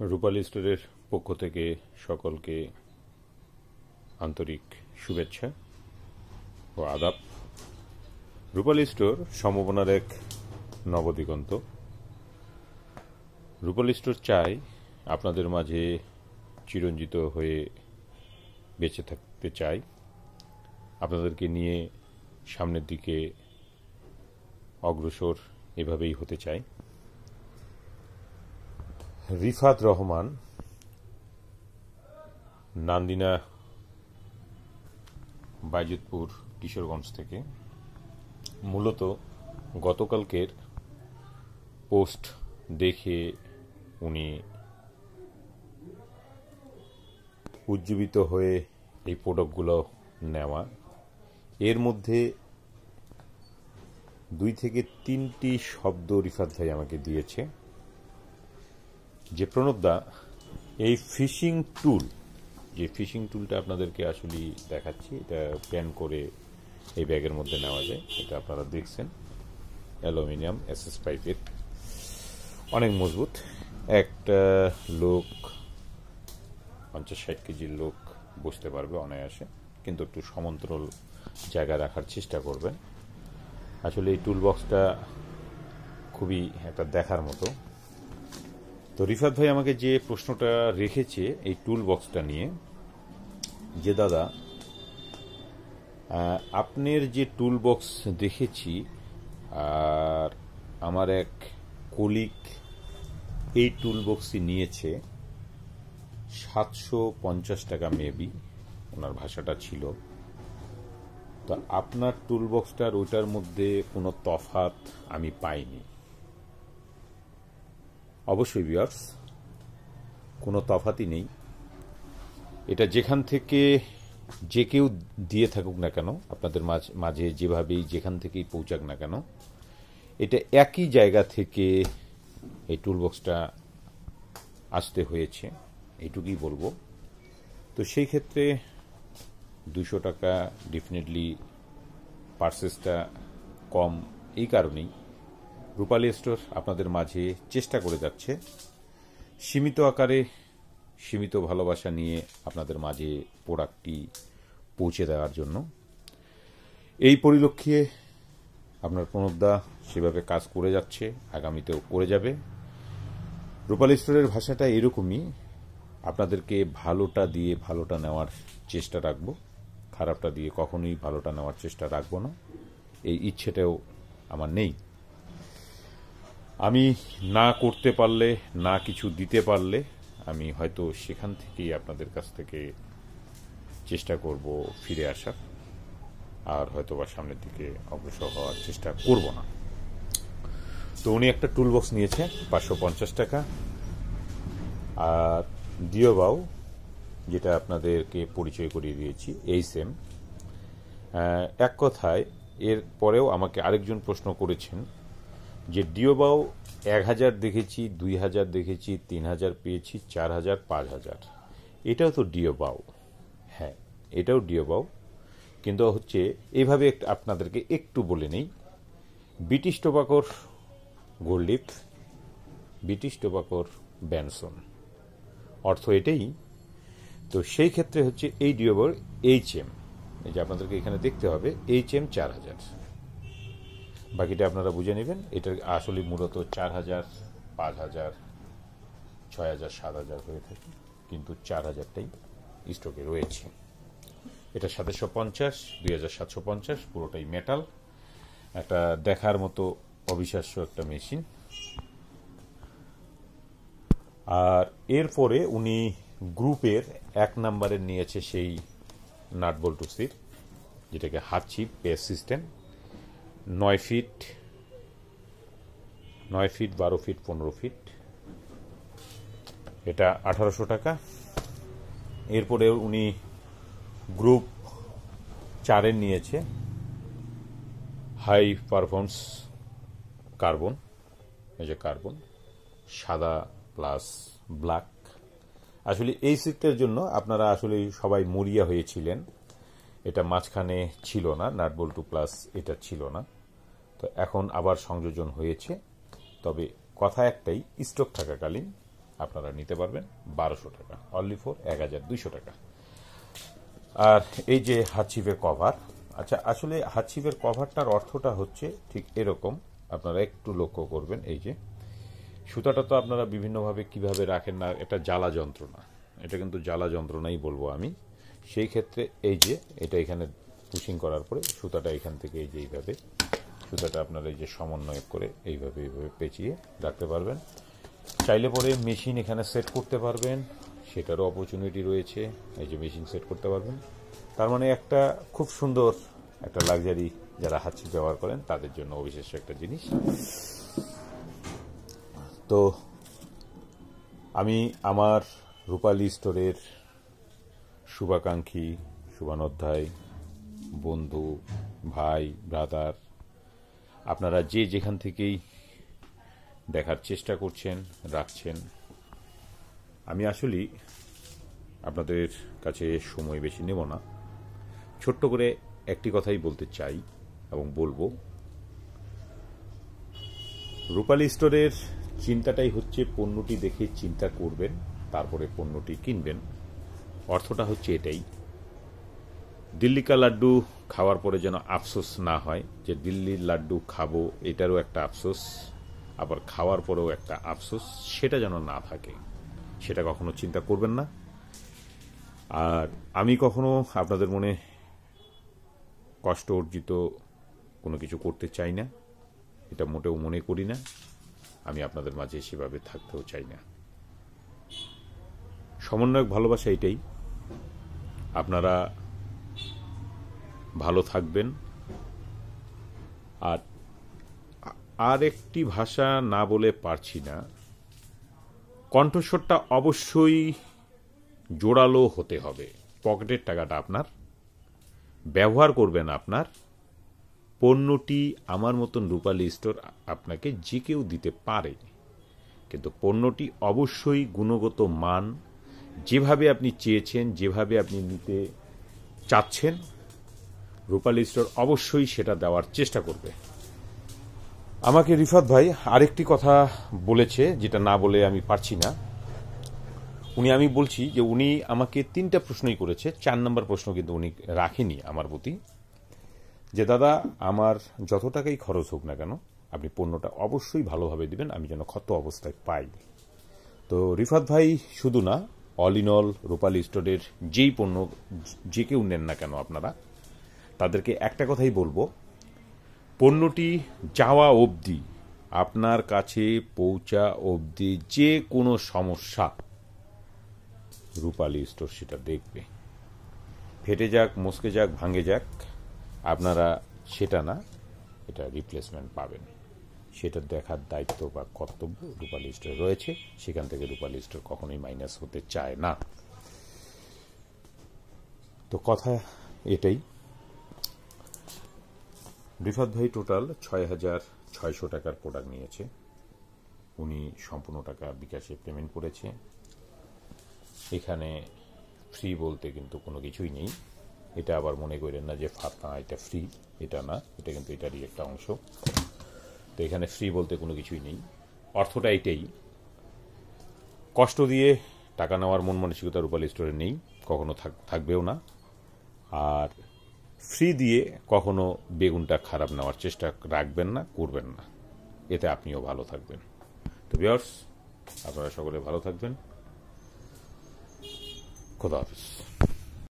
রূপালী স্টোরের পক্ষ থেকে সকলকে আন্তরিক শুভেচ্ছা ও আদাব। রূপালী স্টোর সম্ভাবনার এক নবদিগন্ত। রূপালী স্টোর চাই আপনাদের মাঝে চিরঞ্জিত হয়ে বেঁচে থাকতে চাই। আপনাদেরকে নিয়ে সামনের দিকে অগ্রসর এভাবেই হতে চাই। রিফাত রহমান, নান্দিনা, বাইজিতপুর, কিশোরগঞ্জ থেকে। মূলত গতকালকের পোস্ট দেখে উনি উজ্জীবিত হয়ে এই প্রোডাক্টগুলো নেওয়া। এর মধ্যে দুই থেকে তিনটি শব্দ রিফাত ভাই আমাকে দিয়েছে। যে প্রণবদা এই ফিশিং টুল, যে ফিশিং টুলটা আপনাদেরকে আসলে দেখাচ্ছি, এটা প্যান করে এই ব্যাগের মধ্যে নেওয়া যায়, এটা আপনারা দেখছেন। অ্যালুমিনিয়াম এসএস পাইপের। অনেক মজবুত। একটা লোক, পঞ্চাশ ষাট কেজির লোক বসতে পারবে অনায়াসে, কিন্তু একটু সমান্তরাল জায়গা রাখার চেষ্টা করবেন। আসলে এই টুল বক্সটা খুবই একটা দেখার মতো। তো রিফাত ভাই আমাকে যে প্রশ্নটা রেখেছে এই টুল বক্সটা নিয়ে, যে দাদা আপনার যে টুল বক্স দেখেছি, আর আমার এক কলিক এই টুল বক্সই নিয়েছে, সাতশো পঞ্চাশ টাকা মেবি ওনার ভাষাটা ছিল। তো আপনার টুল বক্সটার ওইটার মধ্যে কোনো তফাত আমি পাইনি। অবশ্যই বিয়ার্স কোনো তফাতই নেই। এটা যেখান থেকে যে কেউ দিয়ে থাকুক না কেন, আপনাদের মাঝে যেভাবেই যেখান থেকেই পৌঁছাক না কেন, এটা একই জায়গা থেকে এই টুলবক্সটা আসতে হয়েছে এইটুকুই বলব। তো সেই ক্ষেত্রে দুশো টাকা ডেফিনেটলি পার্সেসটা কম এই কারণেই। রূপালী স্টোর আপনাদের মাঝে চেষ্টা করে যাচ্ছে। সীমিত আকারে, সীমিত ভালোবাসা নিয়ে আপনাদের মাঝে প্রোডাক্টটি পৌঁছে দেওয়ার জন্য। এই পরিলক্ষ্যে আপনার প্রণবদা সেভাবে কাজ করে যাচ্ছে, আগামীতেও করে যাবে। রূপালী স্টোরের ভাষাটা এরকমই, আপনাদেরকে ভালোটা দিয়ে ভালোটা নেওয়ার চেষ্টা রাখব। খারাপটা দিয়ে কখনোই ভালোটা নেওয়ার চেষ্টা রাখব না। এই ইচ্ছেটাও আমার নেই। আমি না করতে পারলে, না কিছু দিতে পারলে, আমি হয়তো সেখান থেকেই আপনাদের কাছ থেকে চেষ্টা করব ফিরে আসার। আর হয়তো বা সামনের দিকে অগ্রসর হওয়ার চেষ্টা করব না। তো উনি একটা টুল বক্স নিয়েছে, পাঁচশো পঞ্চাশ টাকা। আর দিওবাউ যেটা আপনাদেরকে পরিচয় করিয়ে দিয়েছি, এই সেম এক কথায় এর পরেও আমাকে আরেকজন প্রশ্ন করেছেন। যে ডিওবাও এক হাজার দেখেছি, দুই হাজার দেখেছি, তিন হাজার পেয়েছি, চার হাজার, পাঁচ হাজার। এটাও তো ডিওবাও। হ্যাঁ এটাও ডিওবাও। কিন্তু হচ্ছে এইভাবে আপনাদেরকে একটু বলে নেই। ব্রিটিশ টোবাকোর গোল্ডিপ ব্রিটিশ টোবাকোর ব্যানসন। অর্থ এটাই। তো সেই ক্ষেত্রে হচ্ছে এই ডিওবার এইচ এম। এই যে আপনাদেরকে এখানে দেখতে হবে, এইচ এম চার হাজার। বাকিটা আপনারা বুঝে নেবেন। এটা আসলে মূলত চার হাজার, পাঁচ হাজার, ছয় হাজার, সাত হাজার হয়ে থাকে। কিন্তু চার হাজারটাই স্টকে রয়েছে। এটা সাতাশশো পঞ্চাশ, দুই হাজার সাতশো পঞ্চাশ, পুরোটাই মেটাল একটা দেখার মতো অবিশ্বাস্য একটা মেশিন আর এরপরে উনি গ্রুপের এক নাম্বারের নিয়েছে সেই নাটবল্টুসির যেটাকে হাতছিপ পেস সিস্টেম নয় ফিট নয় ফিট, বারো ফিট, পনেরো ফিট। এটা আঠারোশো টাকা। এরপরে উনি গ্রুপ চারের নিয়েছে হাই পারফরমেন্স কার্বন, এই যে কার্বন, সাদা প্লাস ব্ল্যাক। আসলে এই সিটটার জন্য আপনারা আসলে সবাই মরিয়া হয়েছিলেন। এটা মাঝখানে ছিল না, নাট বল্টু প্লাস এটা ছিল না। তো এখন আবার সংযোজন হয়েছে। তবে কথা একটাই, স্টক থাকাকালীন আপনারা নিতে পারবেন বারোশো টাকা অনলি ফোর এক হাজার দুইশো টাকা। আর এই যে হাতছিপের কভার আচ্ছা আসলে হাতছিপের কভারটার অর্থটা হচ্ছে ঠিক এরকম, আপনারা একটু লক্ষ্য করবেন এই যে, সুতাটা তো আপনারা বিভিন্নভাবে কীভাবে রাখেন না, এটা জ্বালা যন্ত্রণা। এটা কিন্তু জ্বালা যন্ত্রণাই বলব আমি। সেই ক্ষেত্রে এই যে, এটা এখানে পুশিং করার পরে সুতাটা এখান থেকে এই যে এইভাবে সুতাটা আপনারা এই যে সমন্বয় করে এইভাবে এইভাবে পেঁচিয়ে রাখতে পারবেন। চাইলে পরে মেশিন এখানে সেট করতে পারবেন, সেটারও অপরচুনিটি রয়েছে, এই যে মেশিন সেট করতে পারবেন। তার মানে একটা খুব সুন্দর একটা লাক্সারি যারা হাতছিপ ব্যবহার করেন, তাদের জন্য অবিশ্বাস্য একটা জিনিস। তো আমি আমার রূপালী স্টোরের শুভাকাঙ্ক্ষী শুভানোধ্যায় বন্ধু, ভাই, ব্রাদার আপনারা যে যেখান থেকেই দেখার চেষ্টা করছেন, রাখছেন, আমি আসলেই আপনাদের কাছে সময় বেশি নেব না। ছোট্ট করে একটি কথাই বলতে চাই এবং বলব, রূপালী স্টোরের চিন্তাটাই হচ্ছে পণ্যটি দেখে চিন্তা করবেন, তারপরে পণ্যটি কিনবেন। অর্থটা হচ্ছে এটাই। দিল্লিকা লাড্ডু খাওয়ার পরে যেন আফসোস না হয় যে দিল্লির লাড্ডু খাব, এটারও একটা আফসোস, আবার খাওয়ার পরেও একটা আফসোস, সেটা যেন না থাকে। সেটা কখনো চিন্তা করবেন না। আর আমি কখনো আপনাদের মনে কষ্ট অর্জিত কোনো কিছু করতে চাই না। এটা মোটেও মনে করি না। আমি আপনাদের মাঝে সেভাবে থাকতেও চাই না। সমন্বয়ক ভালোবাসা এটাই। আপনারা ভালো থাকবেন। আর আর একটি ভাষা না বলে পারছি না। কণ্ঠস্বরটা অবশ্যই জোরালো হতে হবে। পকেটের টাকাটা আপনার। ব্যবহার করবেন আপনার। পণ্যটি আমার মতন রূপালী স্টোর আপনাকে যে কেউ দিতে পারে। কিন্তু পণ্যটি অবশ্যই গুণগত মান, যেভাবে আপনি চেয়েছেন, যেভাবে আপনি নিতে চাচ্ছেন রূপালী স্টোর অবশ্যই সেটা দেওয়ার চেষ্টা করবে। আমাকে রিফাত ভাই আরেকটি কথা বলেছে, যেটা না বলে আমি পারছি না। উনি, আমি বলছি যে উনি আমাকে তিনটা প্রশ্নই করেছে, চার নম্বর প্রশ্ন কিন্তু উনি রাখেনি আমার প্রতি। যে, দাদা, আমার যত টাকাই খরচ হোক না কেন, আপনি পণ্যটা অবশ্যই ভালোভাবে দিবেন, আমি যেন ক্ষত অবস্থায় পাই। তো রিফাত ভাই শুধু না অল ইন অল রূপালী স্টোরের যেই পণ্য, যে কেউ নেন না কেন আপনারা তাদেরকে একটা কথাই বলব। পণ্যটি যাওয়া অবধি, আপনার কাছে পৌঁছা অবধি যে কোনো সমস্যা, রূপালী স্টোর সেটা দেখবে। ফেটে যাক, মুসকে যাক, ভাঙে যাক, আপনারা সেটা না, এটা রিপ্লেসমেন্ট পাবেন। সেটা দেখার দায়িত্ব বা কর্তব্য রূপালী স্টোর রয়েছে। সেখান থেকে রূপালী স্টোর কখনোই মাইনাস হতে চায় না। তো কথা এটাই। রিফাত ভাই টোটাল ছয় হাজার ছয়শো টাকার প্রোডাক্ট নিয়েছে। উনি সম্পূর্ণ টাকা বিকাশে পেমেন্ট করেছে। এখানে ফ্রি বলতে কিন্তু কোনো কিছুই নেই। এটা আবার মনে করেন না যে ফাতা এটা ফ্রি এটা না, এটা কিন্তু এটারই একটা অংশ। তো এখানে ফ্রি বলতে কোনো কিছুই নেই। অর্থটা এটাই। কষ্ট দিয়ে টাকা নেওয়ার মন মানসিকতা রূপালী স্টোরে নেই, কখনো থাকবেও না। আর ফ্রি দিয়ে কখনো বেগুনটা খারাপ নেওয়ার চেষ্টা রাখবেন না, করবেন না। এতে আপনিও ভালো থাকবেন। তো বিয়ার্স আপনারা সকলে ভালো থাকবেন। খোদা হাফিজ।